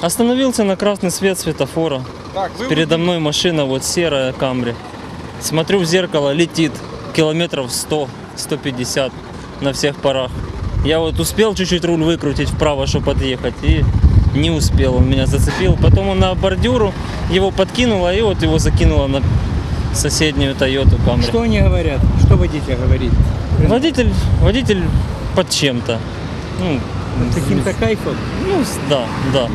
Остановился на красный свет светофора. Так, вы Передо мной машина вот серая Камри. Смотрю в зеркало, летит километров 100-150 на всех парах. Я вот успел чуть-чуть руль выкрутить вправо, чтобы подъехать, и не успел, он меня зацепил. Потом он на бордюру, его подкинуло, и а вот его закинуло на соседнюю Тойоту Камри. Что они говорят? Что водитель говорит? Водитель, водитель под чем-то. Ну, С каким-то кайфом? ну, да, да.